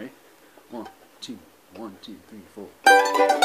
Ready? One, two, one, two, three, four.